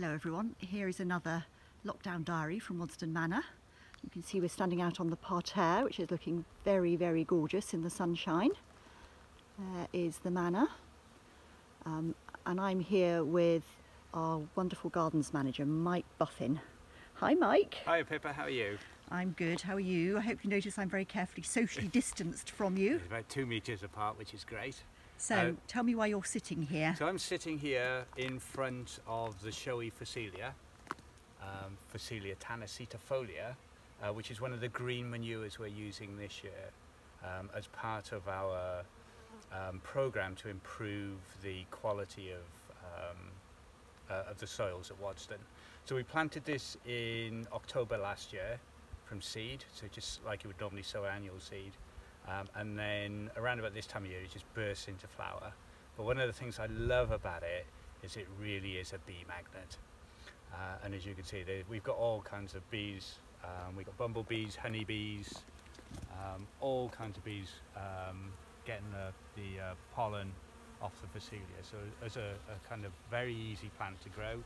Hello everyone, here is another lockdown diary from Waddesdon Manor. You can see we're standing out on the parterre which is looking very very gorgeous in the sunshine. There is the manor um, and I'm here with our wonderful gardens manager Mike Buffin. Hi Mike. Hi Pippa, how are you? I'm good, how are you? I hope you notice I'm very carefully socially distanced from you. It's about two metres apart, which is great. So Uh, tell me why you're sitting here. So I'm sitting here in front of the showy Phacelia, um, Phacelia tanacetifolia, uh, which is one of the green manures we're using this year um, as part of our um, program to improve the quality of, um, uh, of the soils at Waddesdon. So we planted this in October last year from seed, so just like you would normally sow annual seed. Um, and then around about this time of year, it just bursts into flower. But one of the things I love about it is it really is a bee magnet. Uh, and as you can see, there, we've got all kinds of bees. Um, we've got bumblebees, honeybees, um, all kinds of bees um, getting the, the uh, pollen off the Phacelia. So it's a, a kind of very easy plant to grow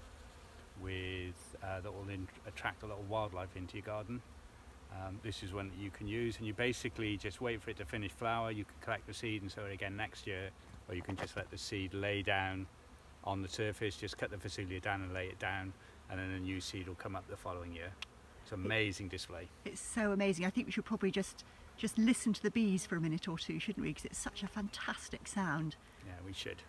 with uh, that will attract a lot of wildlife into your garden. Um, this is one that you can use and you basically just wait for it to finish flower. You can collect the seed and sow it again next year or you can just let the seed lay down on the surface, just cut the Phacelia down and lay it down and then a new seed will come up the following year. It's an amazing display. It's so amazing. I think we should probably just just listen to the bees for a minute or two, shouldn't we? Because it's such a fantastic sound. Yeah, we should.